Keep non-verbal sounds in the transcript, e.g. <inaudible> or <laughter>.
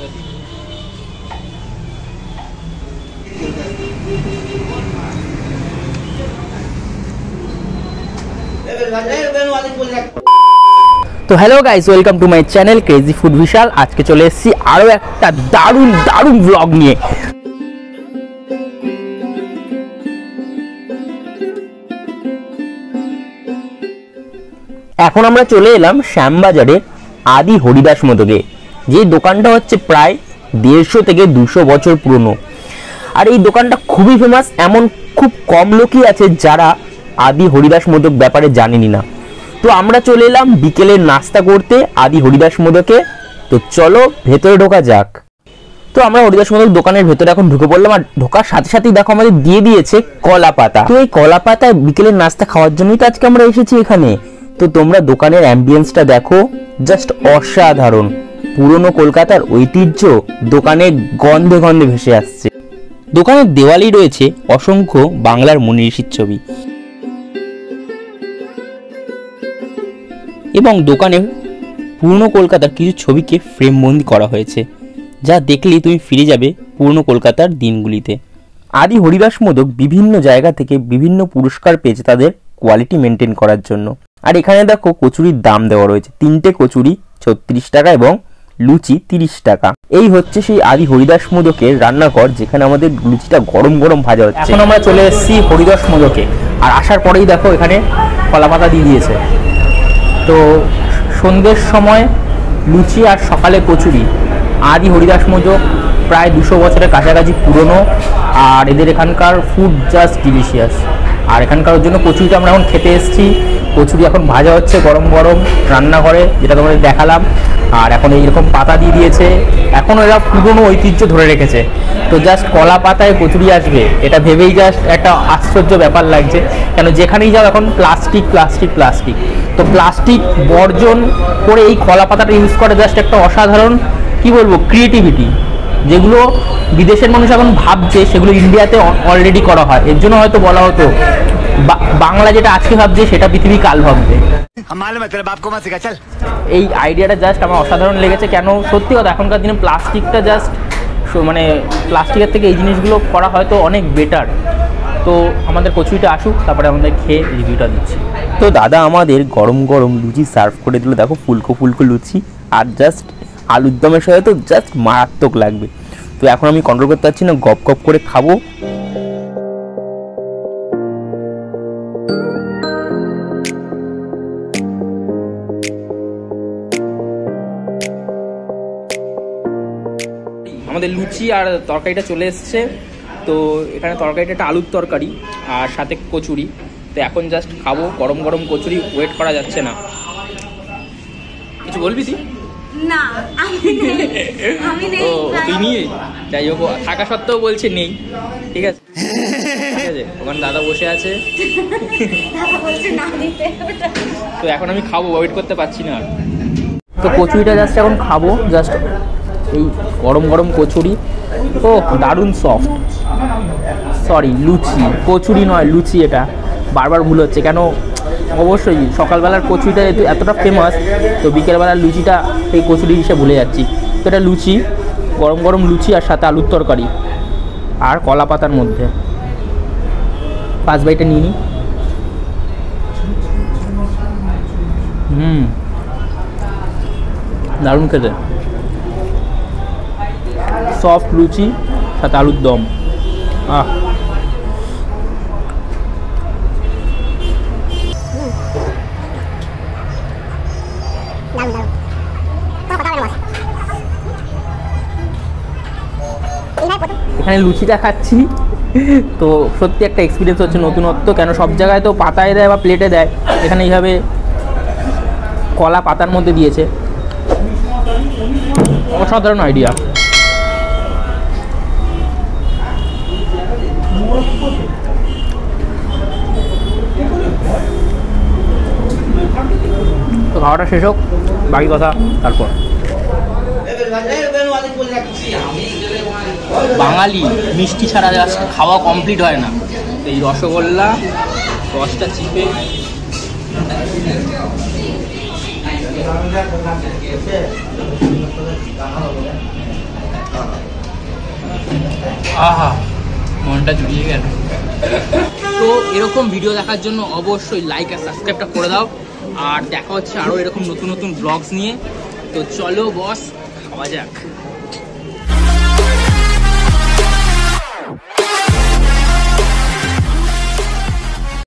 তো hello guys welcome to my channel crazy food Bishal আজকে চলে এসেছি আরও একটা দারুণ দারুণ ব্লগ নিয়ে। এখন আমরা চলে এলাম শ্যামবাজারে আদি হরিদাস মোদকে। যে দোকানটা হচ্ছে প্রায় দেড়শো থেকে দুশো বছর পুরনো। আর এই দোকানটা খুবই ফেমাস এমন খুব কম লোকই আছে যারা আদি হরিদাস মোদক ব্যাপারে জানেনি না। তো আমরা চলে এলাম বিকেলের নাস্তা করতে আদি হরিদাস মোদকে। তো চলো ভেতরে ঢোকা যাক। তো আমরা হরিদাস মোদক দোকানের ভেতরে এখন ঢুকে পড়লাম আর ঢোকার সাথে সাথেই দেখো আমাদের দিয়ে দিয়েছে কলা পাতা। তো এই কলা পাতায় বিকেলের নাস্তা খাওয়ার জন্যই তো আজকে আমরা এসেছি এখানে। তো তোমরা দোকানের অ্যাম্বিয়েন্সটা দেখো জাস্ট অসাধারণ। পুরনো কলকাতার ঐতিহ্য দোকানে গন্ধে গন্ধে ভেসে আসছে। দোকানের দেওয়ালেই রয়েছে অসংখ্য বাংলার মুনি ঋষির ছবি। এবং দোকানে পুরনো কলকাতার কিছু ছবিকে ফ্রেমবন্দি করা হয়েছে, যা দেখলেই তুমি ফিরে যাবে পুরনো কলকাতার দিনগুলিতে। আদি হরিদাস মোদক বিভিন্ন জায়গা থেকে বিভিন্ন পুরস্কার পেয়েছে তাদের কোয়ালিটি মেনটেন করার জন্য। আর এখানে দেখো কচুরির দাম দেওয়া রয়েছে। তিনটে কচুরি ছত্রিশ টাকা এবং লুচি তিরিশ টাকা। এই হচ্ছে সেই আদি হরিদাস মোদকের রান্নাঘর, যেখানে আমাদের লুচিটা গরম গরম ভাজা হচ্ছে। এখন আমরা চলে এসেছি হরিদাস মোদকে। আর আসার পরেই দেখো এখানে কলা পাতা দিয়ে দিয়েছে। তো সন্ধ্যের সময় লুচি আর সকালে কচুরি। আদি হরিদাস মোজক প্রায় দুশো বছরের কাছাকাছি পুরনো, আর এদের এখানকার ফুড জাস্ট ডিলিশিয়াস আর এখানকার জন্য কচুরিটা আমরা এখন খেতে এসেছি। কচুরি এখন ভাজা হচ্ছে গরম গরম রান্নাঘরে, যেটা তোমাদের দেখালাম। আর এখন এইরকম পাতা দিয়ে দিয়েছে। এখন এরা পুরনো ঐতিহ্য ধরে রেখেছে। তো জাস্ট কলা পাতায় কচুরি আসবে। এটা ভেবেই জাস্ট একটা আশ্চর্য ব্যাপার লাগছে। কেন যেখানেই যাও এখন প্লাস্টিক প্লাস্টিক প্লাস্টিক। তো প্লাস্টিক বর্জন করে এই কলা পাতাটা ইউজ করে জাস্ট একটা অসাধারণ, কি বলব ক্রিয়েটিভিটি যেগুলো বিদেশের মানুষ এখন ভাবছে সেগুলো ইন্ডিয়াতে অলরেডি করা হয়। এর জন্য হয়তো বলা হতো বাংলা যেটা আজকে ভাবছে সেটা পৃথিবী কাল ভাববে। এই আইডিয়াটা জাস্ট আমার অসাধারণ লেগেছে। কেন? সত্যি কথা এখনকার দিনে প্লাস্টিকটা জাস্ট মানে প্লাস্টিকের থেকে এই জিনিসগুলো করা হয়তো অনেক বেটার তো আমাদের কচুরিটা আসুক তারপরে আমাদের খেয়ে রিভিউটা দিচ্ছি। তো দাদা আমাদের গরম গরম লুচি সার্ভ করে দিল। দেখো ফুলকো ফুলকো লুচি আর জাস্ট আলুর দমের সাথে তো জাস্ট মারাত্মক লাগবে। তো এখন আমি কন্ট্রোল করতে পারছি না, গপ গপ করে খাব। আমাদের লুচি আর তরকারিটা চলে এসছে। তো এখানে তরকারিটা একটা আলুর তরকারি আর সাথে কচুরি। তো এখন জাস্ট খাব, গরম গরম কচুরি ওয়েট করা যাচ্ছে না। কিছু বলবি তুই? না আমি নেই। <laughs> আমি নেই ও তুই নিয়ে যাই হোক থাকা সত্ত্বেও বলছে নেই। ঠিক আছে। ঠিক আছে ওখানে দাদা বসে আছে। দাদা বলছে না দিতে তো এখন আমি খাব ওয়েট করতে পারছি না আর। তো কচুরিটা জাস্ট এখন খাব জাস্ট এই গরম গরম কচুরি। ও দারুণ সফট সরি লুচি। কচুরি নয় লুচি এটা। বারবার ভুল হচ্ছে। কেন অবশ্যই সকালবেলার কচুরিটা যেহেতু এতটা ফেমাস তো বিকেলবেলার লুচিটা এই কচুরি হিসেবে ভুলে যাচ্ছি। তো এটা লুচি, গরম গরম লুচি আর সাথে আলুর তরকারি আর কলা পাতার মধ্যে। পাঁচ বাইটা নিয়ে নিই হুম। দারুণ খেতে। সফট লুচি, সাথে আলুর দম। আহ। এখানে লুচিটা খাচ্ছি। তো সত্যি একটা এক্সপিরিয়েন্স হচ্ছে নতুনত্ব। কেন সব জায়গায় তো পাতায় দেয় বা প্লেটে দেয়। এখানে এইভাবে কলা পাতার মধ্যে দিয়েছে। অসাধারণ আইডিয়া তো খাওয়াটা শেষ হোক। বাকি কথা তারপর। বাঙালি মিষ্টি ছাড়া খাওয়া কমপ্লিট হয় না। এই রসগোল্লা, রসটা চিপে। আহা, মনটা জুড়িয়ে গেল। তো এরকম ভিডিও দেখার জন্য অবশ্যই লাইক আর সাবস্ক্রাইবটা করে দাও। আর দেখা হচ্ছে আরও এরকম নতুন নতুন ব্লগস নিয়ে। তো চলো বস খাওয়া যাক।